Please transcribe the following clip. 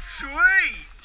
Sweet.